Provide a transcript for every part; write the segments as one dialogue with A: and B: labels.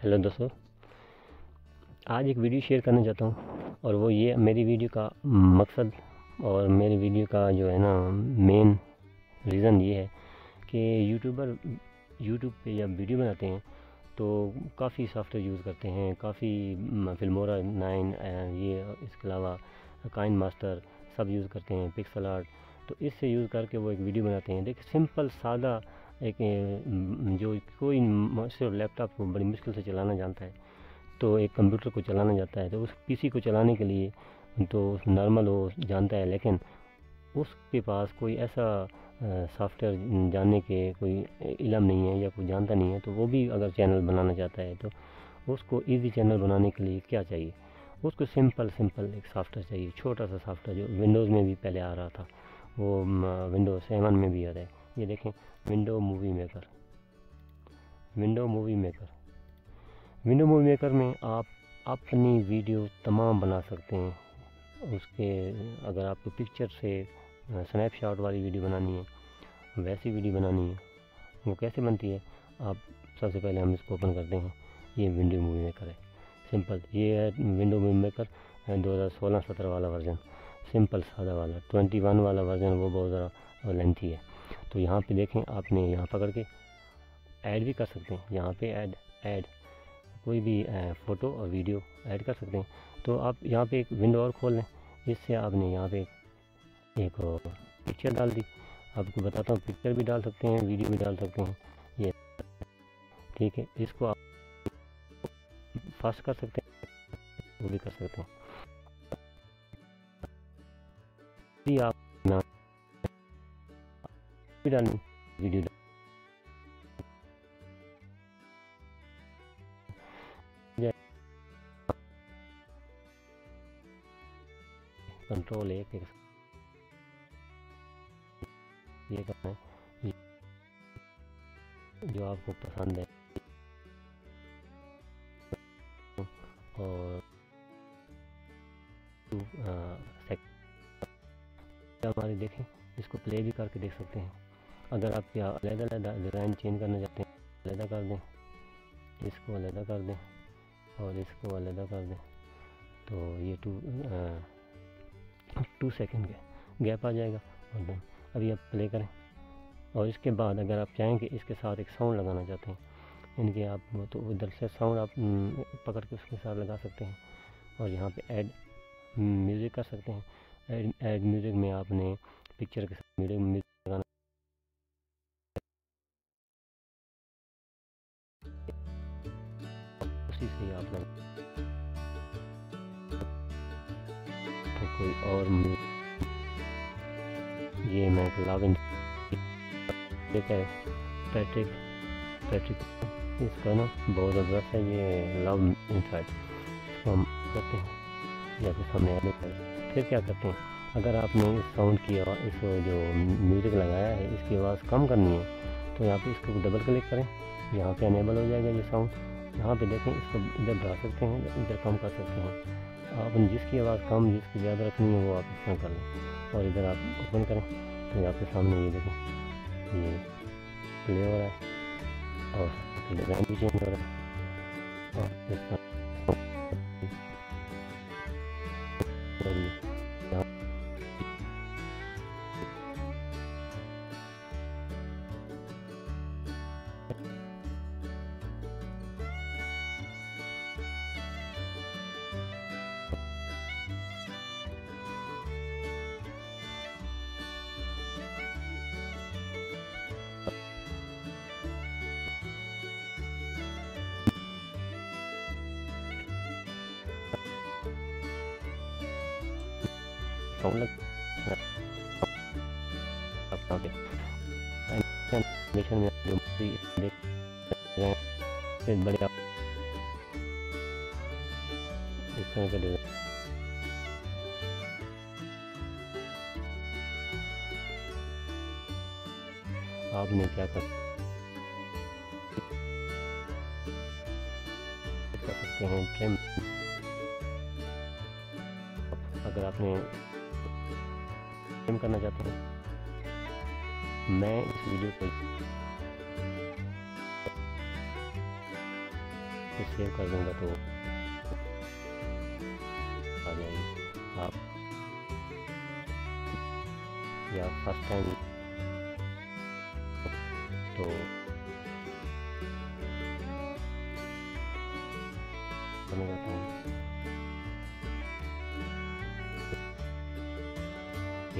A: Hello दोस्तों, आज एक वीडियो शेयर करना चाहता हूँ और वो ये मेरी वीडियो का मकसद और मेरी वीडियो का जो है ना मेन रीज़न ये है कि यूट्यूबर यूट्यूब पे जब वीडियो बनाते हैं तो काफ़ी सॉफ्टवेयर यूज़ करते हैं, काफ़ी फिल्मोरा नाइन ये इसके अलावा काइन मास्टर सब यूज़ करते हैं पिक्सल आर्ट तो इससे यूज़ करके वो एक वीडियो बनाते हैं। देखिए सिंपल सादा एक जो कोई सिर्फ़ लैपटॉप को बड़ी मुश्किल से चलाना जानता है तो एक कंप्यूटर को चलाना जाता है तो उस पीसी को चलाने के लिए तो नॉर्मल वो जानता है, लेकिन उसके पास कोई ऐसा सॉफ्टवेयर जानने के कोई इलम नहीं है या कोई जानता नहीं है तो वो भी अगर चैनल बनाना चाहता है तो उसको इजी चैनल बनाने के लिए क्या चाहिए? उसको सिंपल सिंपल एक सॉफ्टवेयर चाहिए, छोटा सा सॉफ्टवेयर जो विंडोज़ में भी पहले आ रहा था, वो विंडोज़ सेवन में भी आ रहा है। ये देखें window movie maker window movie maker window movie maker में आप अपनी वीडियो तमाम बना सकते हैं। उसके अगर आपको पिक्चर से स्नैपशॉट वाली वीडियो बनानी है, वैसी वीडियो बनानी है, वो कैसे बनती है, आप सबसे पहले हम इसको ओपन करते हैं। ये विंडो मूवी मेकर है। सिंपल ये है विंडो मूवी मेकर दो हज़ार सोलह सत्रह वाला वर्जन सिंपल सादा वाला। ट्वेंटी वन वाला वर्जन वो बहुत ज़्यादा लेंथी है। तो यहाँ पे देखें, आपने यहाँ पकड़ के ऐड भी कर सकते हैं। यहाँ पे ऐड ऐड कोई भी फ़ोटो और वीडियो ऐड कर सकते हैं। तो आप यहाँ पे एक विंडो और खोल लें। इससे आपने यहाँ पे एक पिक्चर डाल दी। आपको बताता हूँ पिक्चर भी डाल सकते हैं वीडियो भी डाल सकते हैं। ये ठीक है, इसको आप फास्ट कर सकते हैं, वो भी कर सकते हैं। आप भी डालनी वीडियो कंट्रोल एक ये करना है। जो आपको पसंद है। और हमारी देखें, इसको प्ले भी करके देख सकते हैं। अगर आप क्या अलग डिज़ाइन चेंज करना चाहते हैं अलग कर दें। इसको अलग कर दें और इसको अलग कर दें। तो ये टू आ, टू सेकंड का गैप आ जाएगा और अभी आप प्ले करें और इसके बाद अगर आप चाहें कि इसके साथ एक साउंड लगाना चाहते हैं इनके आप तो उधर से साउंड आप पकड़ के उसके साथ लगा सकते हैं और यहाँ पे ऐड म्यूज़िक कर सकते हैं। ऐड म्यूज़िक में आपने पिक्चर के साथ म्यूज़िक और ये मैं लॉग इन है। पैट्रिक पैट्रिक इसका ना बहुत ज़बरदस्त है, ये लव इनसाइड इसको हम करते हैं। या फिर सामने आने कर फिर क्या करते हैं? अगर आपने इस साउंड की इस जो म्यूज़िक लगाया है, इसकी आवाज़ कम करनी है तो यहाँ पे इसको डबल क्लिक करें। यहाँ पे अनेबल हो जाएगा ये साउंड यहाँ पे देखें, इसको इधर बढ़ा सकते हैं, इधर कम कर सकते हैं। आप जिसकी आवाज़ कम, जिसकी ज़्यादा रखनी है, वो आप इस कर लें। और इधर आप ओपन करें तो आपके सामने ये देखें, ये प्ले हो रहा है, और डिज़ाइन भी चेंज हो रहा है, और इस तरह lực अपना के नेशन में जो फिर बढ़िया इस तरह का डिज़ाइन आपने क्या कर सकते हैं अगर आपने करना चाहता हूँ। मैं इस वीडियो को सेव कर दूँगा तो आप या फ़र्स्ट टाइम तो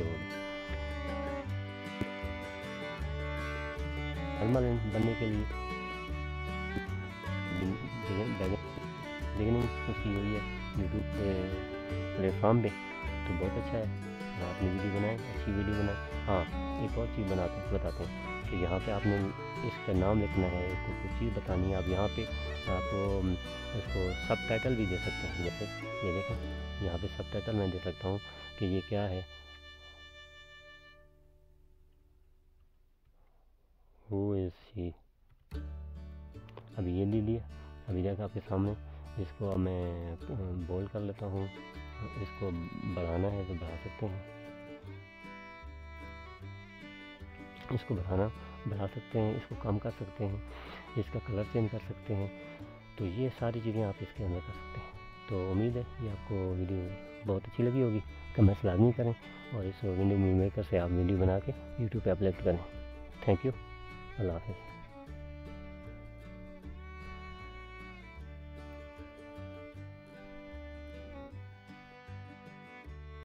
A: ये वो बनने के लिए। बिगिनिंग उसकी हुई है यूट्यूब प्लेटफॉर्म पे। तो बहुत अच्छा है। आपने वीडियो बनाए, अच्छी वीडियो बनाए। हाँ एक और चीज़ बनाते, बताते हैं कि यहाँ पे आपने इसका नाम लिखना है, इसको कुछ चीज़ बतानी है। आप यहाँ पे, आप इसको सब टाइटल भी दे सकते हैं। जैसे, ये देखें, यहाँ पे सब टाइटल मैं दे सकता हूँ कि ये क्या है। हु इज़ ही अभी ये ले लिया। अभी देखा आपके सामने इसको अब मैं बोल कर लेता हूँ। इसको बढ़ाना है तो बढ़ा सकते हैं। इसको बढ़ाना, बढ़ा सकते हैं, इसको कम कर सकते हैं, इसका कलर चेंज कर सकते हैं। तो ये सारी चीज़ें आप इसके अंदर कर सकते हैं। तो उम्मीद है कि आपको वीडियो बहुत अच्छी लगी होगी। कमेंट्स लाजमी करें और इस वीडियो मेकर से आप वीडियो बना के यूट्यूब पर अपलोड करें। Thank you. अल्लाह हाफिज़।